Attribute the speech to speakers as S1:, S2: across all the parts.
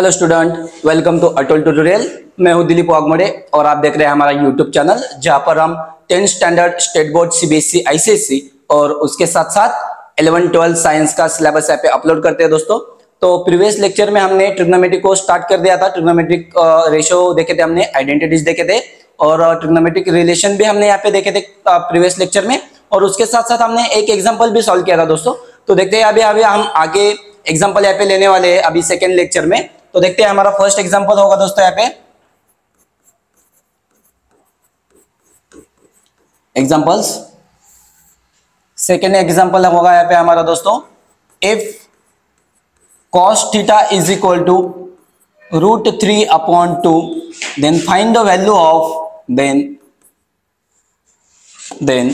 S1: Hello student welcome to Atal tutorial मैं हूँ दिलीप वाघमोड़े और आप देख रहे हैं हमारा यूट्यूब चैनल जहाँ पर हम tenth standard state board CBSE ICSE और उसके साथ साथ इलेवन ट्वेल्थ साइंस का सिलेबस यहाँ पे अपलोड करते हैं दोस्तों। तो प्रीवियस लेक्चर में हमने ट्रिग्नोमेट्रिक को स्टार्ट कर दिया था। ट्रिग्नोमेट्रिक रेशियो देखे थे हमने आइडेंटिटीज देखे थे और ट्रिग्नोमेट्रिक रिलेशन भी हमने यहाँ पे देखे थे प्रीवियस लेक्चर में और उसके साथ साथ हमने एक एग्ज़ाम्पल भी सॉल्व किया था दोस्तों। तो देखते हैं अभी अभी हम आगे एग्ज़ाम्पल यहाँ पे लेने वाले हैं, अभी सेकेंड लेक्चर में। तो देखते हैं हमारा फ़र्स्ट एग्ज़ाम्पल होगा दोस्तों यहाँ पे। एग्ज़ाम्पल सेकेंड एग्ज़ाम्पल होगा यहाँ पे हमारा दोस्तों। If cos theta is equal to root three upon two then find the value of then then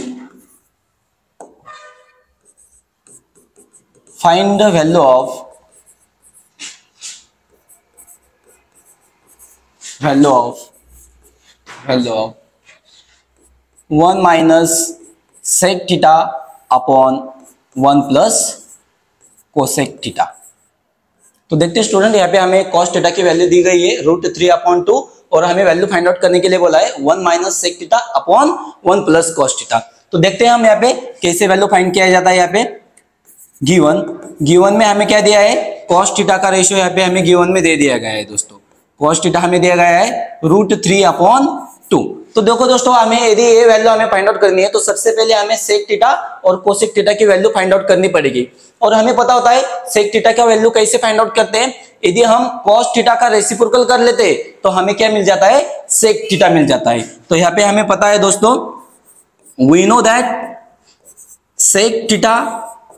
S1: find the value of value of 1 minus sec theta upon 1 plus cosec theta. तो देखते हैं student यहाँ पे हमें cos theta की value दी गई है रूट थ्री अपॉन टू और हमें वैल्यू फाइंड आउट करने के लिए बोला है one minus sec theta upon one plus cos theta तो देखते हैं हम यहाँ पे कैसे वैल्यू फाइंड किया जाता है यहाँ पे. गिवन गिवन में हमें क्या दिया है? कॉस्ट टीटा का रेशियो यहाँ पे हमें गिवन में दे दिया गया है दोस्तों. कॉस्ट टीटा हमें दिया गया है रूट थ्री अपॉन टू तो देखो दोस्तों, हमें यदि ये वैल्यू हमें फाइंड आउट करनी है तो सबसे पहले हमें सेक टीटा और कोसिक टीटा की वैल्यू फाइंड आउट करनी पड़ेगी। और हमें पता होता है सेक टीटा का वैल्यू कैसे फाइंड आउट करते हैं? यदि हम कॉस टीटा का रेसिप्रोकल कर लेते तो हमें क्या मिल जाता है? सेक टीटा मिल जाता है। तो यहाँ पे हमें पता है दोस्तों we know that sec theta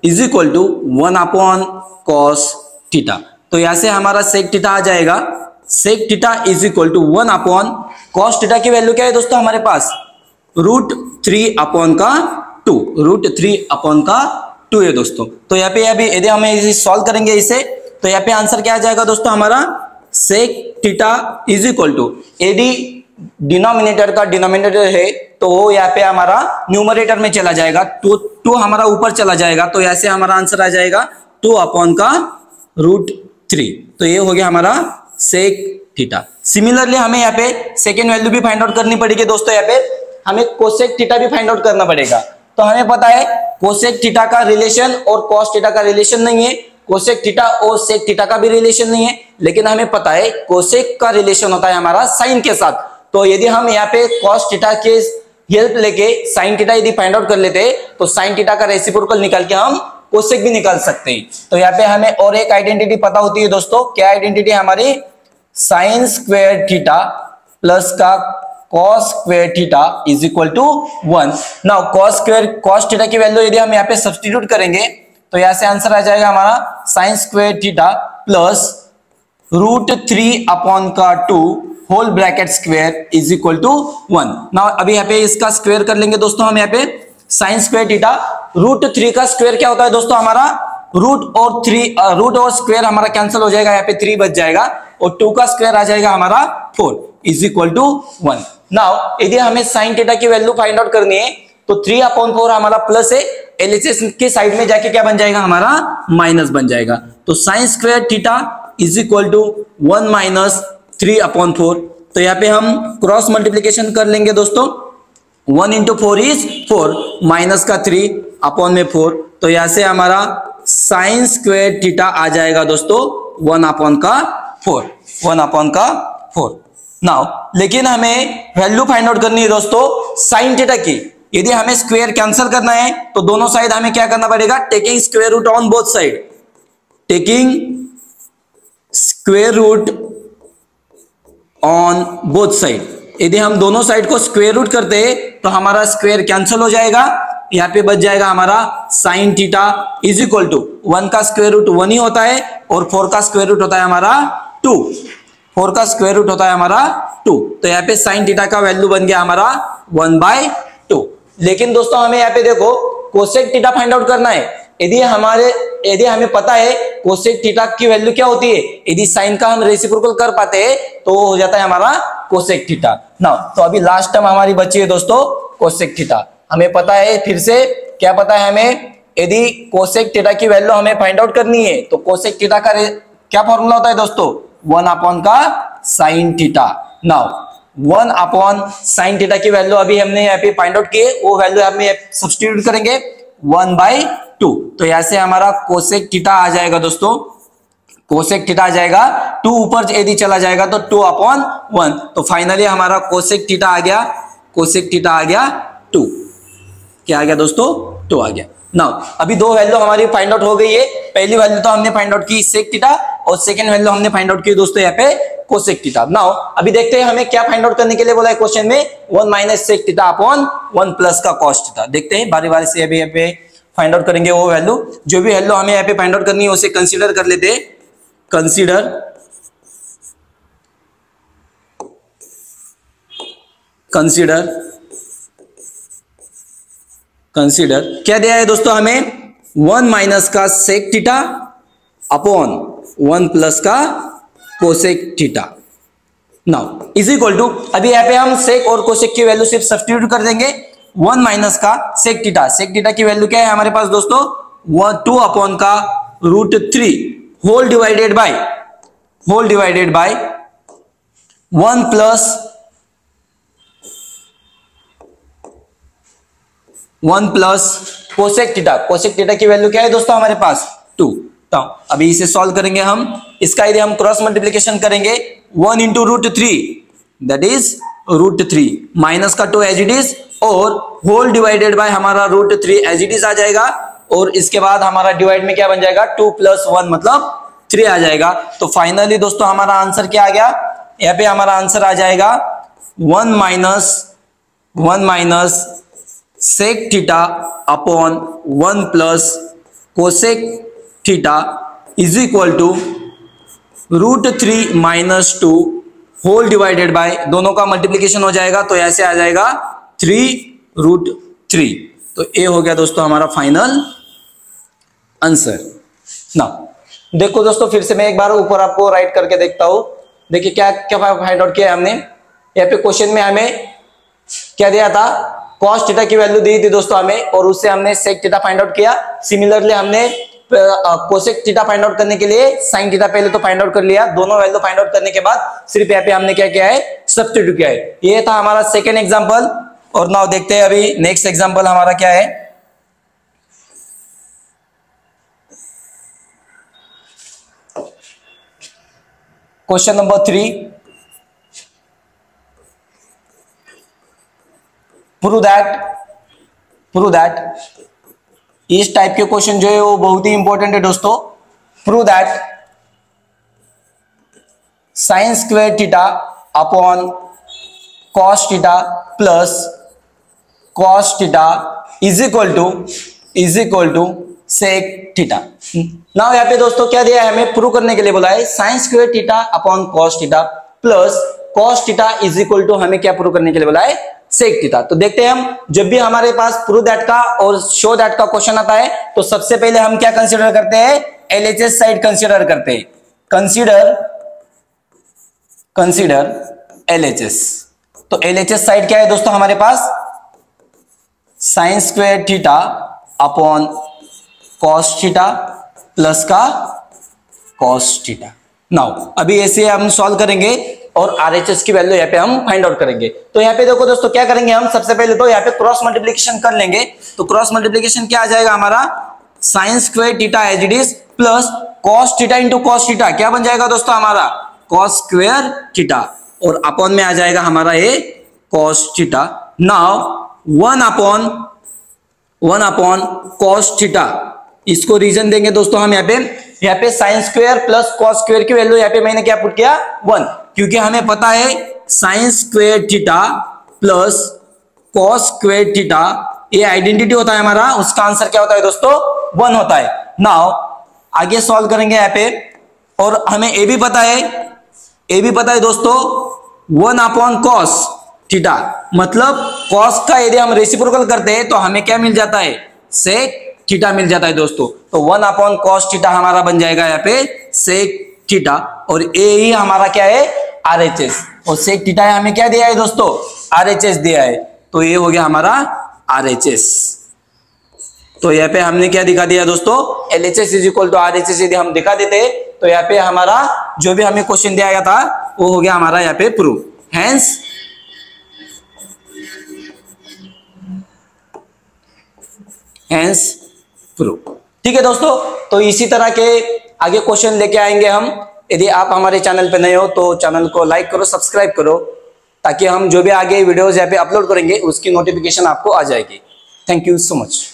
S1: is equal to one upon cos theta तो यहाँ से हमारा सेक टीटा आ जाएगा। Sec theta is equal to one upon cos theta की वैल्यू क्या है दोस्तों हमारे पास? रूट थ्री अपॉन का टू रूट थ्री अपॉन का टू है दोस्तों। तो यहाँ पे अभी यदि हम इसे सॉल्व करेंगे इसे तो यहाँ पे आंसर क्या आ जाएगा दोस्तों हमारा? Sec theta is equal to AD denominator का डिनोमिनेटर है तो वो यहाँ पे हमारा न्यूमरेटर में चला जाएगा। टू टू हमारा ऊपर चला जाएगा तो यहाँ से हमारा आंसर आ जाएगा टू अपॉन का रूट थ्री तो ये हो गया हमारा सेक थीटा सिमिलरली हमें यहाँ पे सेकेंड वैल्यू भी फाइंड आउट करनी पड़ेगी दोस्तों यहाँ पे। हमें कोसेक थीटा भी फाइंड आउट करना पड़ेगा। तो हमें पता है कोसेक थीटा का रिलेशन और कॉस थीटा का रिलेशन नहीं है। कोसेक थीटा और सेक थीटा का भी रिलेशन नहीं है। लेकिन हमें पता है कोसेक का रिलेशन होता है हमारा साइन के साथ। तो यदि हम यहाँ पे कॉस थीटा के हेल्प लेके साइन थीटा यदि फाइंड आउट कर लेते हैं तो साइन थीटा का रेसिप्रोकल निकाल के हम कोसेक भी निकाल सकते हैं। तो यहाँ पे हमें और एक आइडेंटिटी पता होती है दोस्तों। क्या आइडेंटिटी हमारी? साइन स्क्वेयर थीटा प्लस का cos square theta is equal to one now cos square cos theta की वैल्यू यदि हम यहाँ पे सब्सटीट्यूट करेंगे तो यहाँ से आंसर आ जाएगा हमारा sine square theta plus root three upon का two whole bracket square is equal to one now अभी यहाँ पे इसका स्क्वेयर कर लेंगे दोस्तों हम यहाँ पे sine square theta root three का स्क्वेयर क्या होता है दोस्तों हमारा? रूट और थ्री रूट और स्क्वेयर हमारा कैंसिल हो जाएगा, यहाँ पे थ्री बच जाएगा। और टू का स्क्वेयर आ जाएगा हमारा four is equal to one now यदि हमें साइन थीटा की वैल्यू फाइंड आउट करनी है तो थ्री अपॉन फोर हमारा प्लस है। एलएचएस के साइड में जाके क्या बन जाएगा? हमारा माइनस बन जाएगा। तो sine square theta is equal to one minus three upon four तो यहाँ पे हम क्रॉस मल्टीप्लीकेशन कर लेंगे दोस्तों। One into four is four minus का थ्री अपॉन में फोर तो यहाँ से हमारा साइन स्क्वेयर थीटा आ जाएगा दोस्तों वन अपॉन का फोर, वन अपॉन का फोर। नाउ लेकिन हमें वैल्यू फाइंड आउट करनी है दोस्तों साइन थीटा की। यदि हमें स्क्वायर कैंसिल करना है तो दोनों साइड हमें क्या करना पड़ेगा? Taking square root on both side taking square root on both side यदि हम दोनों साइड को स्क्वेयर रूट करते हैं तो हमारा स्क्वेयर कैंसिल हो जाएगा। यहाँ पे बच जाएगा हमारा sine theta is equal to one का स्क्वेयर रूट वन ही होता है, और फोर का स्क्वेयर रूट होता है हमारा टू। फोर का स्क्वायर रूट होता है हमारा टू। तो यहाँ पे साइन थीटा का वैल्यू बन गया हमारा वन बाय टू लेकिन दोस्तों हमें यहाँ पे देखो कोसेक थीटा फाइंड आउट करना है। यदि हमारे, यदि हमें पता है कोसेक थीटा की वैल्यू क्या होती है, यदि साइन का हम रेसिप्रोकल कर पाते हैं तो हो जाता है हमारा कोसेक थीटा ना तो अभी लास्ट टर्म हमारी बची है दोस्तों कोसेक थीटा हमें पता है, फिर से क्या पता है हमें? यदि कोसेक थीटा की वैल्यू हमें फाइंड आउट करनी है तो कोसेक थीटा का क्या फॉर्मूला होता है दोस्तों? वन अपॉन का sine theta now one upon sine theta की वैल्यू अभी हमने यहाँ पे फाइंड आउट किए वो वैल्यू हम सब्सटीट्यूट करेंगे वन बाई टू तो यहाँ से हमारा कोसेक थीटा आ जाएगा दोस्तों। कोसेक थीटा आ जाएगा टू ऊपर यदि चला जाएगा तो टू अपॉन वन तो फाइनली हमारा कोसेक थीटा आ गया कोसेक थीटा आ गया टू क्या आ गया दोस्तों? टू आ गया। नाउ अभी दो वैल्यू हमारी फाइंड आउट हो गई है। पहली वैल्यू तो हमने फाइंड आउट की सेक थीटा और सेकंड वैल्यू हमने फाइंड आउट की दोस्तों यहाँ पे कोसेक थीटा नाउ अभी देखते हैं हमें क्या फाइंड आउट करने के लिए बोला है क्वेश्चन में। One minus sec theta upon one plus का कॉस्ट थीटा देखते हैं बारी बारी से अभी यहाँ पे फाइंड आउट करेंगे वो वैल्यू जो भी वैल्यू हमें यहाँ पे फाइंड आउट करनी है उसे कंसिडर कर लेते कंसिडर कंसिडर कंसिडर क्या दिया है दोस्तों हमें? वन माइनस का sec theta upon one plus का cosec theta now is equal to अभी यहाँ पे हम सेक और कोसेक की वैल्यू सिर्फ़ सब्सटीट्यूट कर देंगे। वन माइनस का सेक थीटा सेक थीटा की वैल्यू क्या है हमारे पास दोस्तों? वन टू अपॉन का root three whole divided by whole divided by one plus one plus cosec theta cosec theta की वैल्यू क्या है दोस्तों हमारे पास? टू तो अभी इसे सॉल्व करेंगे हम। इसका यदि हम क्रॉस मल्टीप्लीकेशन करेंगे। One into root three that is root three minus का टू एज इट इज़ और होल डिवाइडेड बाय हमारा root three as it is आ जाएगा। और इसके बाद हमारा डिवाइड में क्या बन जाएगा? टू प्लस वन मतलब थ्री आ जाएगा। तो फाइनली दोस्तों हमारा आंसर क्या आ गया? यहाँ पे हमारा आंसर आ जाएगा। One minus one minus sec theta upon one plus cosec theta is equal to root three minus two whole divided by दोनों का मल्टीप्लीकेशन हो जाएगा तो ऐसे आ जाएगा थ्री रूट थ्री तो ए हो गया दोस्तों हमारा फाइनल आंसर ना देखो दोस्तों, फिर से मैं एक बार ऊपर आपको राइट करके देखता हूँ। देखिए क्या क्या फाइंड आउट किया हमने? यहाँ पे क्वेश्चन में हमें क्या दिया था? कॉस थीटा की वैल्यू दी थी दोस्तों हमें, और उससे हमने सेक थीटा फाइंड आउट किया। सिमिलरली हमने कोसेक थीटा फाइंड आउट करने के लिए साइन थीटा पहले तो फाइंड आउट कर लिया। दोनों वैल्यू फाइंड आउट करने के बाद सिर्फ़ यहाँ पे हमने क्या किया है? सब्सटीट्यूट किया है। ये था हमारा सेकेंड एग्ज़ाम्पल और नाउ देखते हैं अभी नेक्स्ट एग्ज़ाम्पल हमारा क्या है? Question number three prove that prove that इस टाइप के क्वेश्चन जो है वो बहुत ही इंपॉर्टेंट है दोस्तों. Prove that sine square theta upon cos theta plus cos theta is equal to is equal to sec theta now यहाँ पे दोस्तों क्या दिया है हमें? प्रूव करने के लिए बोला है. Sine square theta upon cos theta plus cos theta is equal to हमें क्या प्रूव करने के लिए बोला है? सेक थीटा तो देखते हैं हम, जब भी हमारे पास प्रूव दैट का और शो दैट का क्वेश्चन आता है तो सबसे पहले हम क्या कंसीडर करते हैं? एलएचएस साइड कंसीडर करते हैं। कंसीडर कंसीडर एलएचएस तो एलएचएस साइड क्या है दोस्तों हमारे पास? Sine square theta upon cos theta plus का कॉस थीटा नाउ अभी ऐसे हम सॉल्व करेंगे। और आर एच एस की वैल्यू यहाँ पे हम फाइंड आउट करेंगे। तो यहाँ पे देखो दोस्तों, क्या करेंगे हम? सबसे पहले तो यहाँ पे क्रॉस मल्टीप्लीकेशन कर लेंगे। तो क्रॉस मल्टीप्लीकेशन क्या आ जाएगा हमारा? साइंस स्क्वेयर टीटा एच D plus cos theta into cos theta क्या बन जाएगा दोस्तों हमारा? कॉस स्क्वेयर टीटा और अपॉन में आ जाएगा हमारा ये cos theta now one upon one upon cos theta इसको रीजन देंगे दोस्तों हम यहाँ पे। यहाँ पे sine square plus cos square की वैल्यू यहाँ पे मैंने क्या पुट किया? वन क्योंकि हमें पता है sine square theta plus cos square theta, ये आइडेंटिटी होता है हमारा, उसका आंसर क्या होता है दोस्तों? वन होता है। नाउ आगे सॉल्व करेंगे यहाँ पे, और हमें ये भी पता है, ये भी पता है दोस्तों, वन अपॉन कॉस थीटा मतलब कॉस का यदि हम रेसिप्रोकल करते हैं तो हमें क्या मिल जाता है? सेक थीटा मिल जाता है दोस्तों। तो वन अपॉन कॉस थीटा हमारा बन जाएगा यहाँ पे सेक थीटा, और ए ही हमारा क्या है? आर एच एस और सेक थीटा हमें क्या दिया है दोस्तों? आर एच एस दिया है। तो ये हो गया हमारा आर एच एस तो यहाँ पे हमने क्या दिखा दिया दोस्तों? L H S is equal to R H S यदि हम दिखा देते तो यहाँ पे हमारा जो भी हमें क्वेश्चन दिया गया था, वो हो गया हमारा यहाँ पे प्रूफ हैंस हैंस प्रूव ठीक है दोस्तों? तो इसी तरह के आगे क्वेश्चन लेके आएँगे हम। यदि आप हमारे चैनल पर नए हो तो चैनल को लाइक करो, सब्सक्राइब करो, ताकि हम जो भी आगे वीडियोज़ यहाँ पे अपलोड करेंगे, उसकी नोटिफिकेशन आपको आ जाएगी। Thank you so much